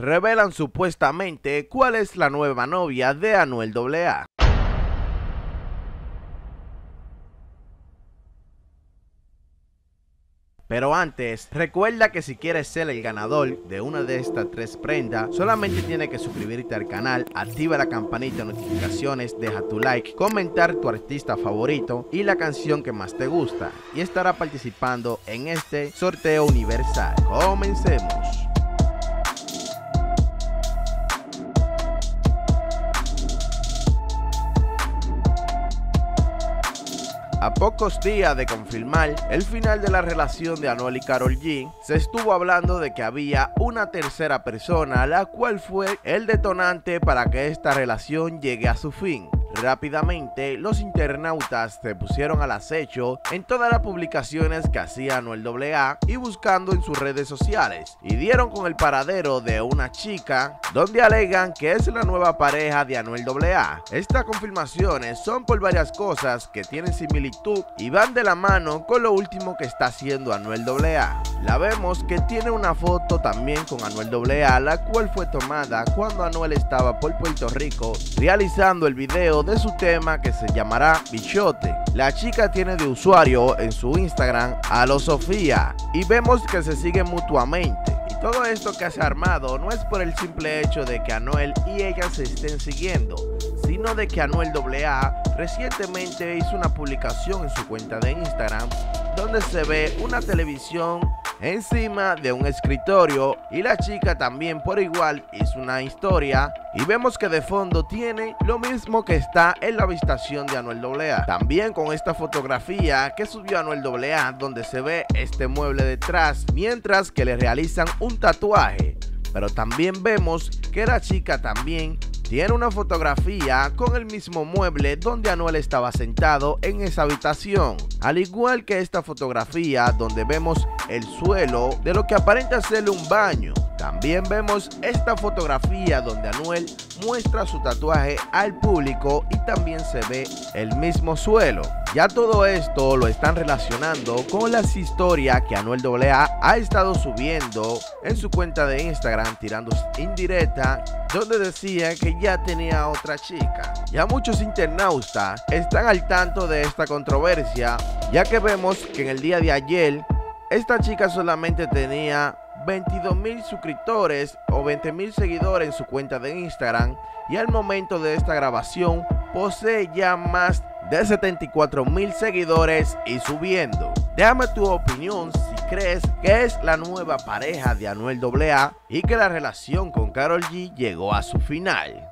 revelan supuestamente cuál es la nueva novia de Anuel AA. Pero antes, recuerda que si quieres ser el ganador de una de estas tres prendas, solamente tienes que suscribirte al canal, activa la campanita de notificaciones, deja tu like, comentar tu artista favorito y la canción que más te gusta, y estará participando en este sorteo universal. Comencemos. A pocos días de confirmar el final de la relación de Anuel y Carol G, se estuvo hablando de que había una tercera persona, la cual fue el detonante para que esta relación llegue a su fin. Rápidamente, los internautas se pusieron al acecho en todas las publicaciones que hacía Anuel AA y buscando en sus redes sociales, y dieron con el paradero de una chica donde alegan que es la nueva pareja de Anuel AA. Estas confirmaciones son por varias cosas que tienen similitud y van de la mano con lo último que está haciendo Anuel AA. La vemos que tiene una foto también con Anuel AA, la cual fue tomada cuando Anuel estaba por Puerto Rico realizando el video de su tema que se llamará Bichote. La chica tiene de usuario en su Instagram a lo Sofía y vemos que se siguen mutuamente. Y todo esto que ha armado no es por el simple hecho de que Anuel y ella se estén siguiendo, sino de que Anuel AA recientemente hizo una publicación en su cuenta de Instagram donde se ve una televisión encima de un escritorio y la chica también por igual hizo una historia y vemos que de fondo tiene lo mismo que está en la habitación de Anuel AA. También con esta fotografía que subió Anuel AA donde se ve este mueble detrás mientras que le realizan un tatuaje. Pero también vemos que la chica también tiene una fotografía con el mismo mueble donde Anuel estaba sentado en esa habitación. Al igual que esta fotografía donde vemos el suelo de lo que aparenta ser un baño. También vemos esta fotografía donde Anuel muestra su tatuaje al público y también se ve el mismo suelo. Ya todo esto lo están relacionando con las historias que Anuel AA ha estado subiendo en su cuenta de Instagram tirando indirecta donde decía que ya tenía otra chica. Ya muchos internautas están al tanto de esta controversia ya que vemos que en el día de ayer esta chica solamente tenía 22 mil suscriptores o 20 mil seguidores en su cuenta de Instagram y al momento de esta grabación posee ya más de 74 mil seguidores y subiendo. Déjame tu opinión si crees que es la nueva pareja de Anuel AA y que la relación con Carol G llegó a su final.